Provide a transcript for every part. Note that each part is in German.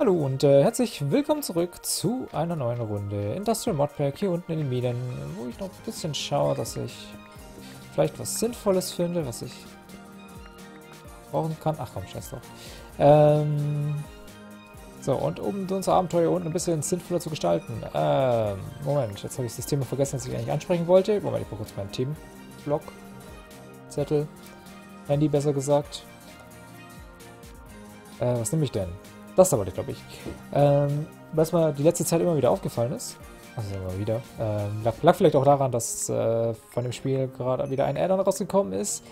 Hallo und äh, herzlich willkommen zurück zu einer neuen Runde Industrial Modpack hier unten in den Minen, wo ich noch ein bisschen schaue, dass ich vielleicht was Sinnvolles finde, was ich brauchen kann. Ach komm, scheiß drauf. Ähm, so, und um unser Abenteuer unten ein bisschen sinnvoller zu gestalten. Ähm, Moment, jetzt habe ich das Thema vergessen, das ich eigentlich ansprechen wollte. Moment, ich brauche kurz meinen Themenblock. Zettel. Handy besser gesagt. Äh, was nehme ich denn? Das da wollte ich, glaube ich. Ähm, was mir die letzte Zeit immer wieder aufgefallen ist, also immer wieder, ähm, lag, lag, vielleicht auch daran, dass äh, von dem Spiel gerade wieder ein Add-on rausgekommen ist.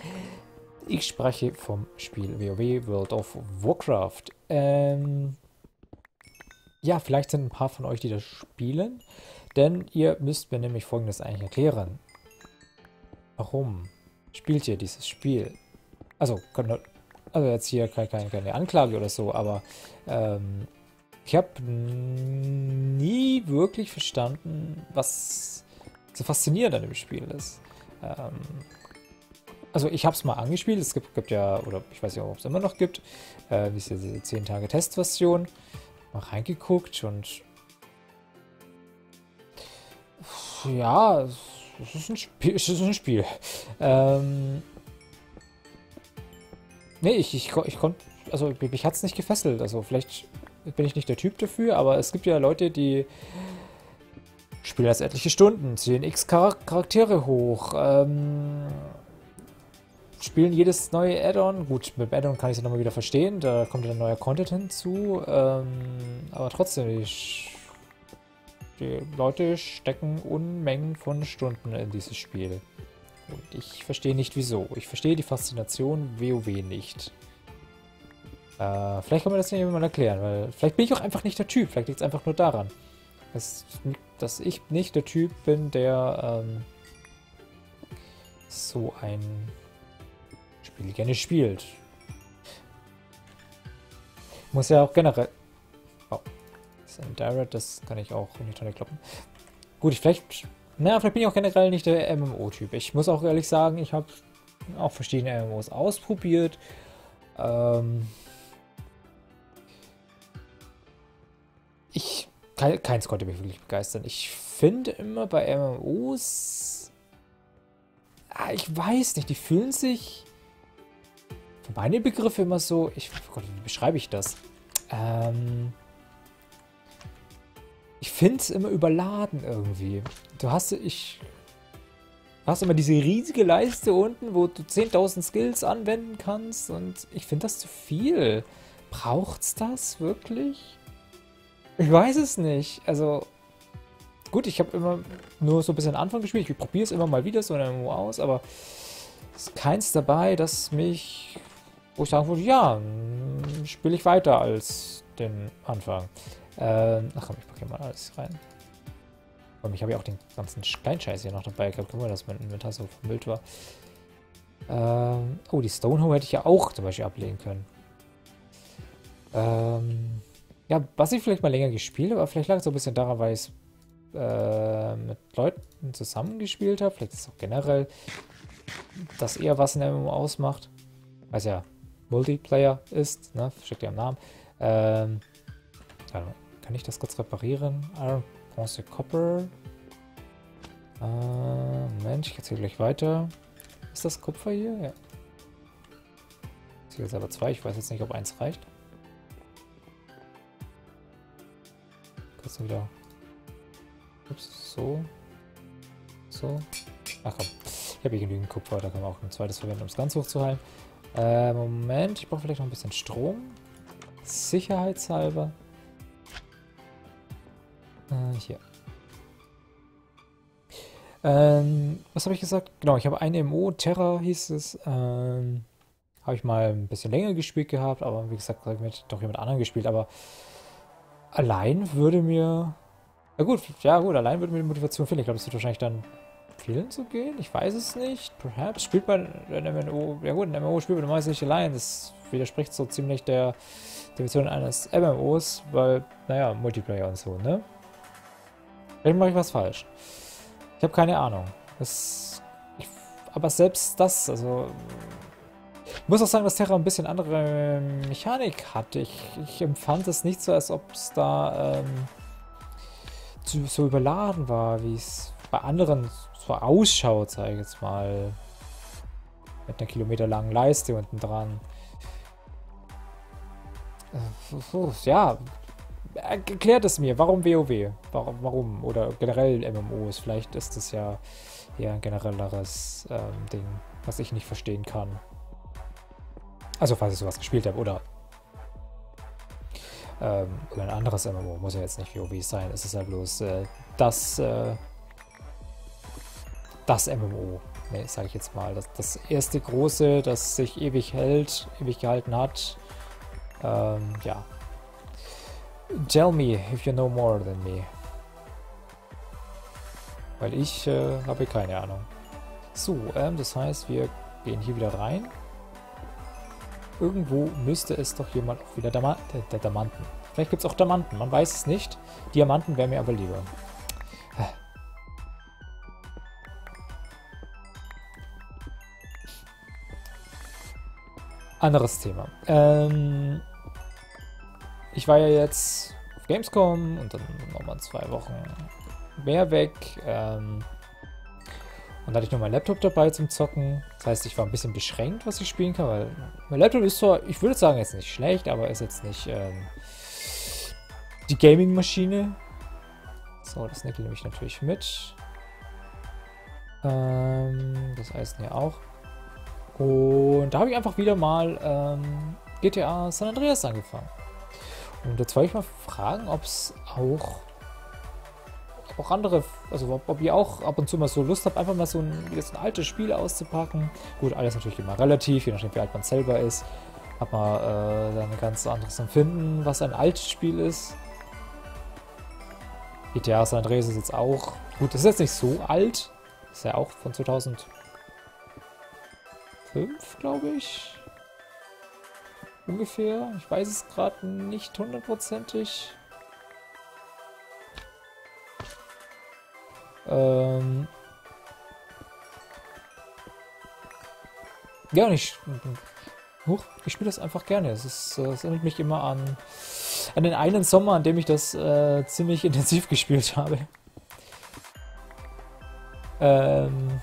Ich spreche vom Spiel WoW World of Warcraft. Ähm, ja, vielleicht sind ein paar von euch, die das spielen, denn ihr müsst mir nämlich folgendes eigentlich erklären. Warum spielt ihr dieses Spiel? Also, also jetzt hier keine, keine Anklage oder so, aber ähm, ich habe nie wirklich verstanden, was so faszinierend an dem Spiel ist. Ähm, also ich habe es mal angespielt, es gibt, gibt, ja, oder ich weiß nicht, ob es immer noch gibt, äh, wie ist diese 10 Tage Testversion. Mal reingeguckt und ja, es ist ein Spiel. Es ist ein Spiel. Ähm, Nee, ich, ich, ich konnte, also mich hat es nicht gefesselt. Also vielleicht bin ich nicht der Typ dafür, aber es gibt ja Leute, die spielen das etliche Stunden, ziehen x Charaktere hoch, ähm, spielen jedes neue Add-on. Gut, mit dem Add-on kann ich es nochmal wieder verstehen, da kommt ja neuer Content hinzu, ähm, aber trotzdem, ich, die Leute stecken Unmengen von Stunden in dieses Spiel. Und ich verstehe nicht wieso. Ich verstehe die Faszination WoW nicht. Äh, vielleicht kann man das jemand erklären, weil vielleicht bin ich auch einfach nicht der Typ. Vielleicht liegt es einfach nur daran, dass, dass, ich nicht der Typ bin, der ähm, so ein Spiel gerne spielt. Muss ja auch generell... Oh, das ist ein Direct, das kann ich auch nicht dran kloppen. Gut, vielleicht na, vielleicht bin ich auch generell nicht der MMO-Typ. Ich muss auch ehrlich sagen, ich habe auch verschiedene MMOs ausprobiert. Ähm ich, keins konnte mich wirklich begeistern. Ich finde immer bei MMOs, ah, ich weiß nicht, die fühlen sich für meine Begriffe immer so, ich, oh Gott, wie beschreibe ich das? Ähm, ich finde es immer überladen irgendwie. Du hast, ich hast immer diese riesige Leiste unten, wo du 10.000 Skills anwenden kannst und ich finde das zu viel. Braucht's das wirklich? Ich weiß es nicht. Also, gut, ich habe immer nur so ein bisschen Anfang gespielt. Ich probiere es immer mal wieder so in MMO aus, aber es ist keins dabei, das mich, wo ich sagen würde, ja, spiele ich weiter als den Anfang. Ähm, ach komm, ich packe hier mal alles rein. Und ich habe ja auch den ganzen Kleinscheiß hier noch dabei gehabt. Guck mal, dass mein Inventar so vermüllt war. Ähm, oh, die Stonehoe hätte ich ja auch zum Beispiel ablegen können. Ähm, ja, was ich vielleicht mal länger gespielt habe, aber vielleicht lag es so ein bisschen daran, weil ich äh, mit Leuten zusammengespielt habe. Vielleicht ist es auch generell das eher was ein MMO ausmacht. Weil es ja Multiplayer ist, ne? Steckt ja im Namen. Ähm, kann ich das kurz reparieren? Iron, Bronze, Copper. Äh, Moment, ich erzähle gleich weiter. Ist das Kupfer hier? Ja. Hier ist aber zwei. Ich weiß jetzt nicht, ob eins reicht. Kurz wieder. Ups, so. So. Ach komm. Ich habe hier genügend Kupfer. Da kann man auch ein zweites verwenden, um es ganz hoch zu heilen. Äh, Moment. Ich brauche vielleicht noch ein bisschen Strom. Sicherheitshalber. Äh, hier. Ähm, was habe ich gesagt? Genau, ich habe ein MO, Terra hieß es. Ähm, habe ich mal ein bisschen länger gespielt gehabt, aber wie gesagt, habe ich mit, doch jemand anderen gespielt. Aber allein würde mir. Ja gut, ja gut, allein würde mir die Motivation fehlen. Ich glaube, es wird wahrscheinlich dann vielen zu gehen. Ich weiß es nicht. Perhaps spielt man in MMO. Ja gut, in MMO spielt man meistens nicht allein. Das widerspricht so ziemlich der Definition eines MMOs, weil, naja, Multiplayer und so, ne? Vielleicht mache ich was falsch. Ich habe keine Ahnung. Das, ich, aber selbst das, also... Ich muss auch sagen, dass Terra ein bisschen andere Mechanik hatte. Ich, ich empfand es nicht so, als ob es da ähm, zu, so überladen war, wie es bei anderen so ausschaut, sage ich jetzt mal. Mit einer kilometerlangen Leiste unten dran. Äh, ja, erklärt es mir. Warum WoW? Warum? Oder generell MMOs? Vielleicht ist es ja eher ein generelleres ähm, Ding, was ich nicht verstehen kann. Also falls ich sowas gespielt habe oder ähm, oder ein anderes MMO. Muss ja jetzt nicht WoW sein. Es ist ja bloß äh, das, äh, das MMO. Ne, sage ich jetzt mal. Das, das erste große, das sich ewig hält, ewig gehalten hat. Ähm, ja. Tell me if you know more than me. Weil ich äh, habe keine Ahnung. So, ähm, das heißt, wir gehen hier wieder rein. Irgendwo müsste es doch jemand auch wieder Dama der, der Diamanten. Vielleicht gibt es auch Diamanten, man weiß es nicht. Diamanten wäre mir aber lieber. Anderes Thema. Ähm, ich war ja jetzt auf Gamescom und dann nochmal zwei Wochen mehr weg. Ähm, und da hatte ich nur meinen Laptop dabei zum Zocken. Das heißt, ich war ein bisschen beschränkt, was ich spielen kann, weil mein Laptop ist zwar, ich würde sagen, jetzt nicht schlecht, aber ist jetzt nicht ähm, die Gaming-Maschine. So, das Nickel nehme ich natürlich mit. Ähm, das Eisen hier auch. Und da habe ich einfach wieder mal ähm, GTA San Andreas angefangen. Und jetzt wollte ich mal fragen, ob es auch auch andere, also ob, ob, ihr auch ab und zu mal so Lust habt, einfach mal so ein, so ein altes Spiel auszupacken. Gut, alles natürlich immer relativ, je nachdem wie alt man selber ist. Hat man äh, dann ein ganz anderes Empfinden, was ein altes Spiel ist. GTA San Andreas ist jetzt auch, gut, das ist jetzt nicht so alt. Ist ja auch von 2005, glaube ich. Ungefähr. Ich weiß es gerade nicht hundertprozentig. Ähm ja, und ich, huch, ich spiele das einfach gerne. Es, ist, es erinnert mich immer an, an den einen Sommer, an dem ich das äh, ziemlich intensiv gespielt habe. Ähm,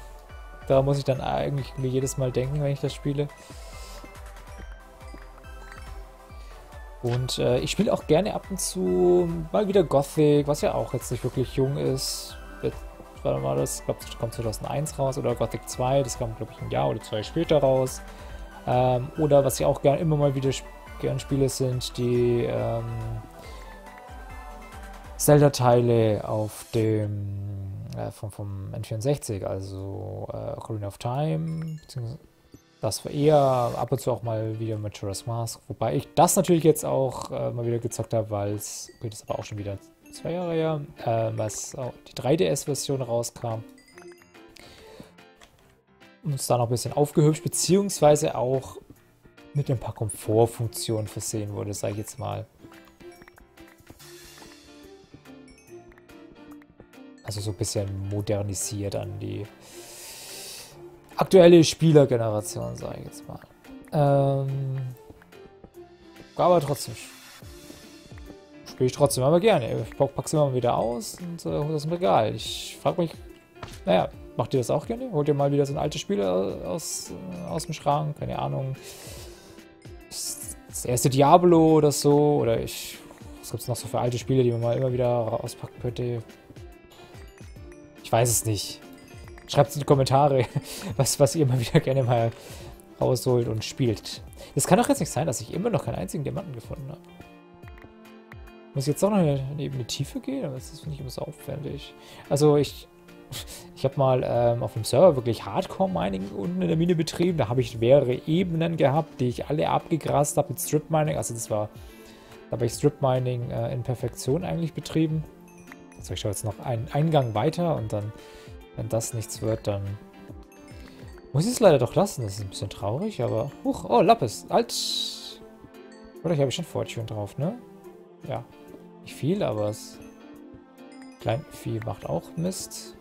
da muss ich dann eigentlich jedes Mal denken, wenn ich das spiele. Und äh, ich spiele auch gerne ab und zu mal wieder Gothic, was ja auch jetzt nicht wirklich jung ist wann war das? Ich glaube, das kommt 2001 raus oder Gothic 2, das kam, glaube ich, ein Jahr oder zwei später raus. Ähm, oder was ich auch gerne immer mal wieder gern spiele, sind die ähm, Zelda-Teile auf dem äh, vom, vom N64, also äh, Ocarina of Time, das war eher ab und zu auch mal wieder Majora's Mask, wobei ich das natürlich jetzt auch äh, mal wieder gezockt habe, weil es, okay, das aber auch schon wieder zwei Jahre her, äh, was auch die 3DS-Version rauskam. Und es dann noch ein bisschen aufgehübscht, beziehungsweise auch mit ein paar Komfortfunktionen versehen wurde, sage ich jetzt mal. Also so ein bisschen modernisiert an die aktuelle Spielergeneration, sage ich jetzt mal. Ähm, aber trotzdem Spiele ich trotzdem aber gerne. Ich pack's immer mal wieder aus und äh, hol das im Regal. Ich frage mich, naja, macht ihr das auch gerne? Holt ihr mal wieder so ein altes Spiel aus, äh, aus dem Schrank? Keine Ahnung. Das erste Diablo oder so. Oder ich. Was gibt's noch so für alte Spiele, die man mal immer wieder rauspacken könnte? Ich weiß es nicht. Schreibt es in die Kommentare, was, was ihr mal wieder gerne mal rausholt und spielt. Es kann doch jetzt nicht sein, dass ich immer noch keinen einzigen Diamanten gefunden habe. Muss ich jetzt auch noch neben eine Tiefe gehen? Aber das finde ich immer so aufwendig. Also ich, ich habe mal ähm, auf dem Server wirklich Hardcore-Mining unten in der Mine betrieben. Da habe ich mehrere Ebenen gehabt, die ich alle abgegrast habe mit Strip-Mining. Also das war, da habe ich Strip-Mining äh, in Perfektion eigentlich betrieben. Also ich schaue jetzt noch einen Eingang weiter und dann, wenn das nichts wird, dann muss ich es leider doch lassen. Das ist ein bisschen traurig, aber... Huch, oh, Lapis. Alt. Oder ich habe schon Fortune drauf, ne? Ja. Nicht viel, aber es... Kleinvieh macht auch Mist.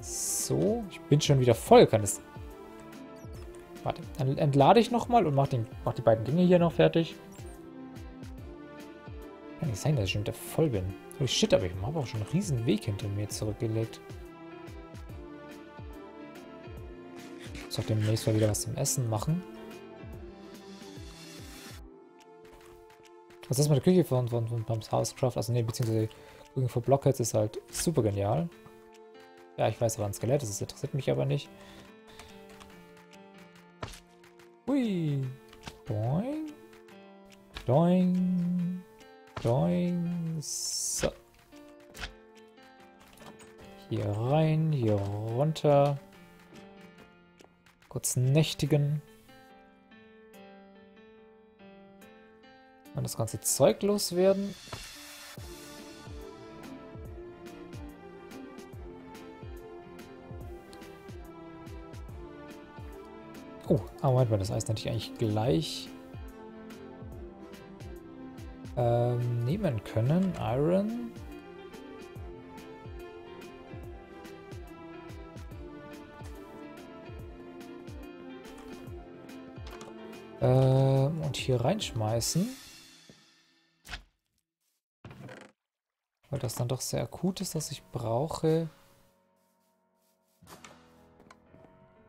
So, ich bin schon wieder voll. Kann das... Warte, dann entlade ich nochmal und mach, den, mach die beiden Dinge hier noch fertig. Nicht sein, dass ich schon wieder voll bin. Oh shit, aber ich habe auch schon einen riesen Weg hinter mir zurückgelegt. Muss auch demnächst mal wieder was zum Essen machen. Was ist mit der Küche von, von, von Pumps Housecraft? Also ne, beziehungsweise Cooking for Blockheads ist halt super genial. Ja, ich weiß, war ein Skelett, das interessiert mich aber nicht. Hui. Doing. Doing. Doing. So. Hier rein, hier runter. Kurz nächtigen. Und das ganze Zeug loswerden. Oh, aber mal, das heißt natürlich eigentlich gleich ähm, nehmen können. Iron. Ähm, und hier reinschmeißen. Weil das dann doch sehr akut ist, dass ich brauche.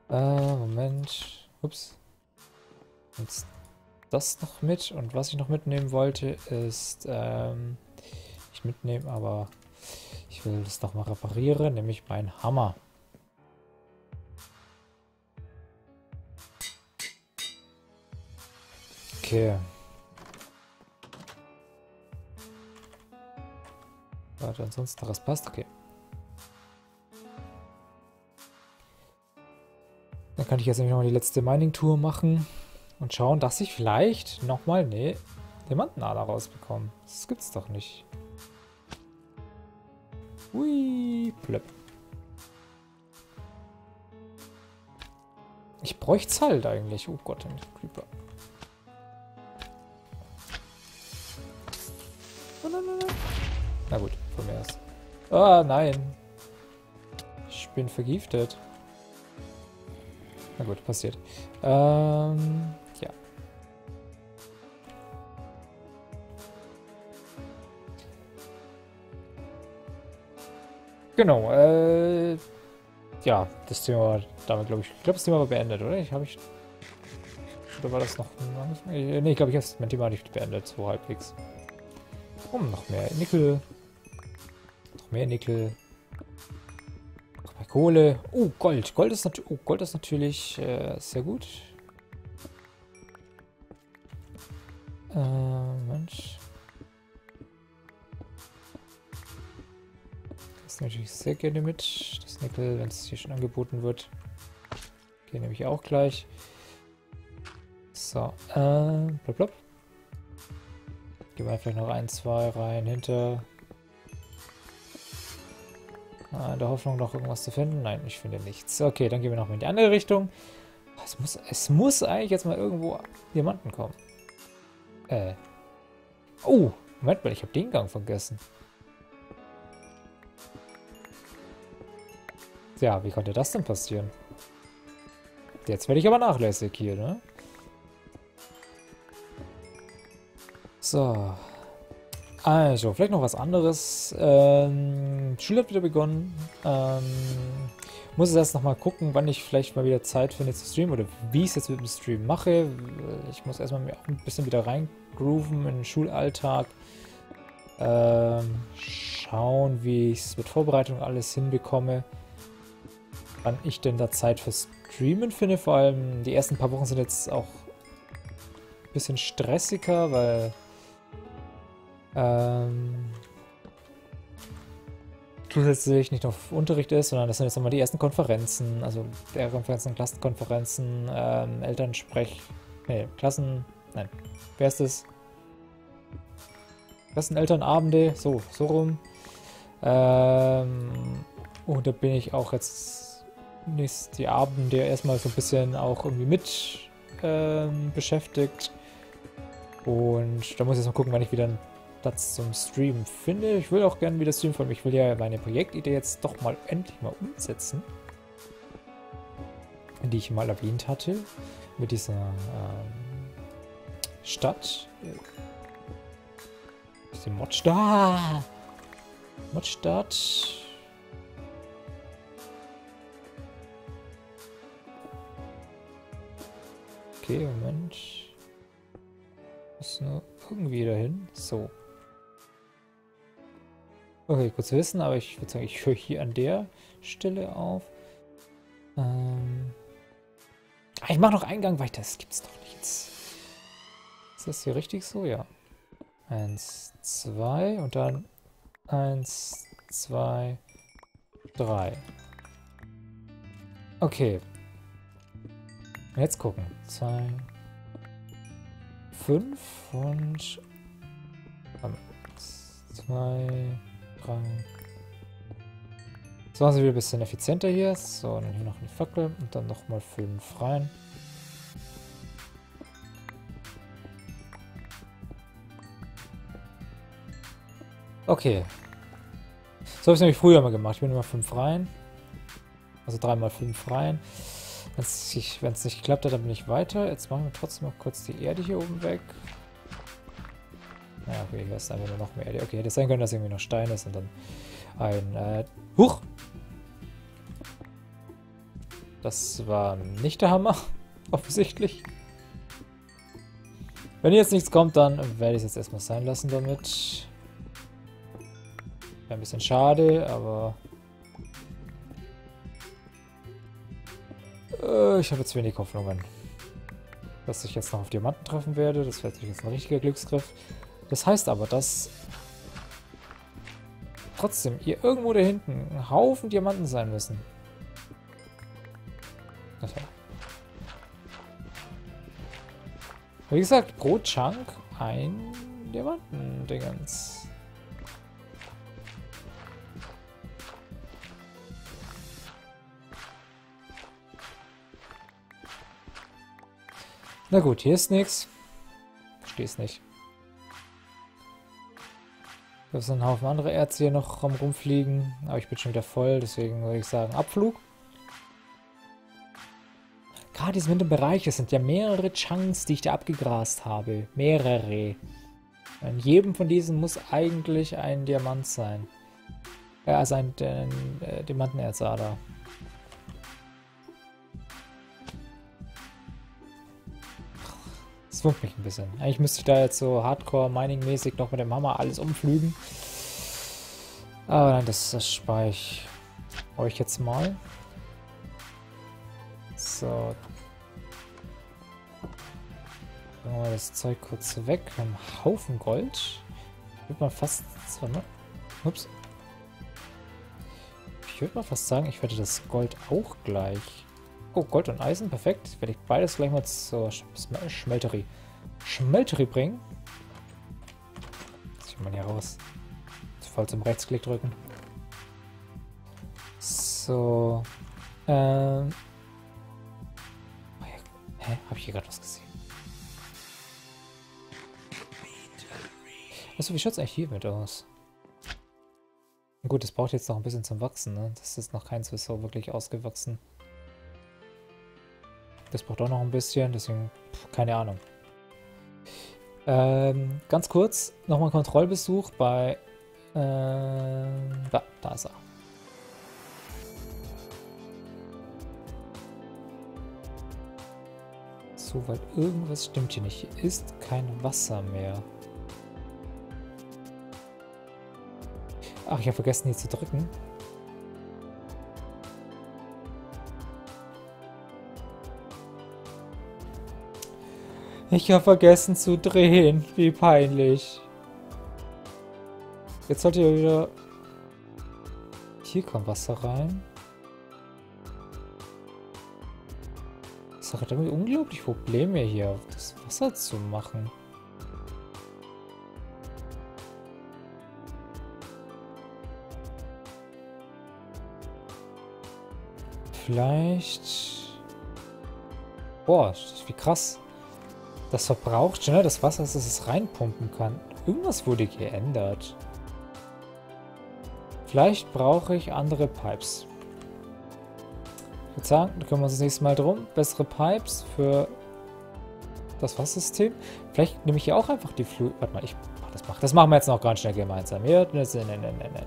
Äh, Moment. Ups. Jetzt das noch mit. Und was ich noch mitnehmen wollte, ist, ähm, ich mitnehmen, aber ich will das noch mal reparieren, nämlich mein Hammer. Okay. Warte, ansonsten das passt. Okay. Dann kann ich jetzt nämlich nochmal die letzte Mining-Tour machen und schauen, dass ich vielleicht nochmal, nee, Diamantenader rausbekomme. Das gibt's doch nicht. Hui, plöpp. Ich bräuchte halt eigentlich. Oh Gott, ein Creeper. Na gut, von mir aus. Ah, nein. Ich bin vergiftet. Na gut, passiert. Ähm, Genau, äh, ja, das Thema war damit, glaube ich, ich glaube, das Thema war beendet, oder? Ich habe ich, oder war das noch, ne, ich glaube, ich habe mein Thema nicht beendet, so halbwegs. Oh, noch mehr Nickel. Noch mehr Nickel. Noch mehr Kohle. Oh, Gold. Gold ist, nat oh, Gold ist natürlich äh, sehr gut. Äh, Mensch. Das nehme ich sehr gerne mit. Das Nickel, wenn es hier schon angeboten wird. Okay, nehme ich auch gleich. So, äh, blub, blub. Gehen wir vielleicht noch ein, zwei rein hinter. Ah, in der Hoffnung, noch irgendwas zu finden. Nein, ich finde nichts. Okay, dann gehen wir noch mal in die andere Richtung. Es muss, es muss eigentlich jetzt mal irgendwo Diamanten kommen. Äh. Oh, Moment mal, ich habe den Gang vergessen. Ja, wie konnte das denn passieren? Jetzt werde ich aber nachlässig hier, ne? So. Also, vielleicht noch was anderes. Ähm, Schule hat wieder begonnen. Ähm, muss jetzt erst nochmal gucken, wann ich vielleicht mal wieder Zeit finde zu streamen oder wie ich es jetzt mit dem Stream mache. Ich muss erstmal mir auch ein bisschen wieder reingrooven in den Schulalltag. Ähm, schauen, wie ich es mit Vorbereitung alles hinbekomme. Wann ich denn da Zeit für Streamen finde. Vor allem die ersten paar Wochen sind jetzt auch ein bisschen stressiger, weil ähm, zusätzlich nicht nur Unterricht ist, sondern das sind jetzt nochmal die ersten Konferenzen, also Lehrerkonferenzen, Klassenkonferenzen, ähm, Elternsprech, nee, Klassen, nein, wer ist das? Klassenelternabende, so, so rum. Ähm, und da bin ich auch jetzt nächst die Abende erstmal so ein bisschen auch irgendwie mit ähm, beschäftigt. Und da muss ich jetzt mal gucken, wann ich wieder Platz zum Stream finde. Ich will auch gerne wieder streamen, vor allem ich will ja meine Projektidee jetzt doch mal endlich mal umsetzen. die ich mal erwähnt hatte, mit dieser ähm, Stadt. Ist die Modstadt? Modstadt. Okay, Moment. Muss nur irgendwie dahin. So. Okay, kurz wissen, aber ich würde sagen, ich höre hier an der Stelle auf. Ähm ah, ich mache noch einen Gang weiter. Das gibt's doch nicht. Ist das hier richtig so? Ja. Eins, zwei und dann eins, zwei, drei. Okay. Jetzt gucken. Zwei, fünf und zwei, drei. So machen sie wieder ein bisschen effizienter hier. So, dann hier noch eine Fackel und dann nochmal fünf rein. Okay. So habe ich es nämlich früher mal gemacht. Ich bin immer fünf rein. Also dreimal fünf rein. Wenn es nicht geklappt hat, dann bin ich weiter. Jetzt machen wir trotzdem noch kurz die Erde hier oben weg. Ja, okay, hier ist einfach nur noch mehr Erde. Okay, hätte sein können, dass irgendwie noch Stein ist und dann ein... Äh, Huch! Das war nicht der Hammer, offensichtlich. Wenn jetzt nichts kommt, dann werde ich es jetzt erstmal sein lassen damit. Wäre ein bisschen schade, aber... Äh, ich habe jetzt wenig Hoffnungen. Dass ich jetzt noch auf Diamanten treffen werde. Das wäre jetzt ein richtiger Glücksgriff. Das heißt aber, dass trotzdem hier irgendwo da hinten ein Haufen Diamanten sein müssen. Wie gesagt, pro Chunk ein Diamanten-Dingens. Na gut, hier ist nichts. Verstehe es nicht. Da sind ein Haufen andere Erze hier noch rumfliegen. Aber ich bin schon wieder voll, deswegen würde ich sagen Abflug. Gerade in dem Bereich, es sind ja mehrere Chunks, die ich da abgegrast habe. Mehrere. In jedem von diesen muss eigentlich ein Diamant sein. Ja, also ein, ein äh, Diamantenerzader. Das wurmt mich ein bisschen. Eigentlich müsste ich da jetzt so Hardcore-Mining-mäßig noch mit dem Hammer alles umflügen. Aber nein, das, das spare ich euch jetzt mal. So. Machen wir das Zeug kurz weg. Wir haben einen Haufen Gold. Würde mal fast... Ups. Ich würde mal fast sagen, ich werde das Gold auch gleich Oh, Gold und Eisen, perfekt. Werde ich beides gleich mal zur Schmelterie. Schmelterie bringen. Zieh mal hier raus. Voll zum Rechtsklick drücken. So. Ähm. Hä? Habe ich hier gerade was gesehen? Achso, wie schaut es eigentlich hier mit aus? Gut, es braucht jetzt noch ein bisschen zum Wachsen, ne? Das ist noch keins so wirklich ausgewachsen. Das braucht auch noch ein bisschen, deswegen pff, keine Ahnung. Ähm, ganz kurz, nochmal Kontrollbesuch bei... Äh, da, da ist er. Soweit irgendwas stimmt hier nicht. Hier ist kein Wasser mehr. Ach, ich habe vergessen, hier zu drücken. Ich habe vergessen zu drehen. Wie peinlich. Jetzt sollte ihr wieder... Hier kommt Wasser rein. Das hat irgendwie unglaublich Probleme hier, das Wasser zu machen. Vielleicht... Boah, wie krass. Das verbraucht schneller das Wasser, als es reinpumpen kann. Irgendwas wurde geändert. Vielleicht brauche ich andere Pipes. Ich würde sagen, da kümmern wir uns das nächste Mal drum. Bessere Pipes für das Wassersystem. Vielleicht nehme ich hier auch einfach die Flut. Warte mal, ich mach das, mach. das machen wir jetzt noch ganz schnell gemeinsam. Ja, ne, ne, ne, ne, ne.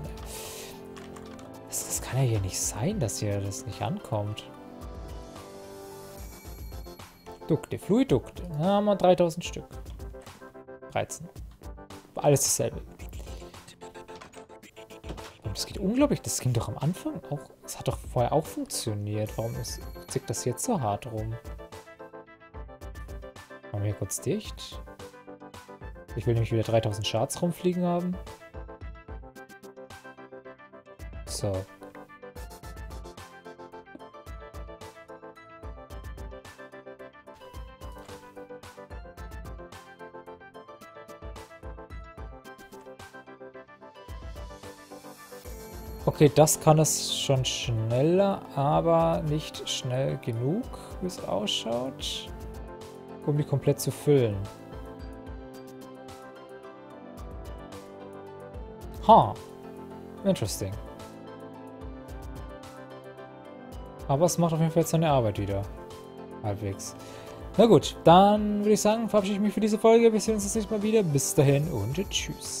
Das, das kann ja hier nicht sein, dass hier das nicht ankommt. Dukte, Fluidukte. Da haben wir 3000 Stück. 13. Alles dasselbe. Das geht unglaublich. Das ging doch am Anfang auch. Das hat doch vorher auch funktioniert. Warum ist, zickt das jetzt so hart rum? Machen wir hier kurz dicht. Ich will nämlich wieder 3000 Shards rumfliegen haben. So. Okay, das kann es schon schneller, aber nicht schnell genug, wie es ausschaut, um die komplett zu füllen. Ha, huh. interesting. Aber es macht auf jeden Fall seine Arbeit wieder. Halbwegs. Na gut, dann würde ich sagen, verabschiede ich mich für diese Folge. Wir sehen uns das nächste Mal wieder. Bis dahin und tschüss.